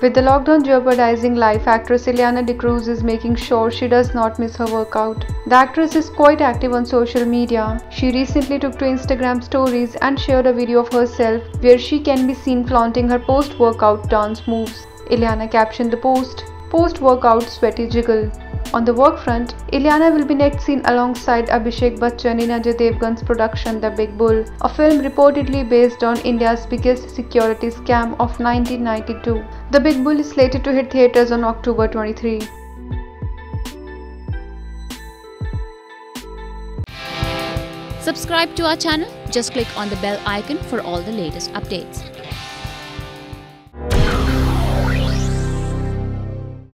With the lockdown jeopardizing life, actress Ileana D'Cruz is making sure she does not miss her workout. The actress is quite active on social media. She recently took to Instagram stories and shared a video of herself where she can be seen flaunting her post-workout dance moves. Ileana captioned the post, Post-workout sweaty jiggle. On the work front, Ileana will be next seen alongside Abhishek Bachchan in Ajay Devgn's production The Big Bull, a film reportedly based on India's biggest security scam of 1992. The Big Bull is slated to hit theaters on October 23. Subscribe to our channel. Just click on the bell icon for all the latest updates.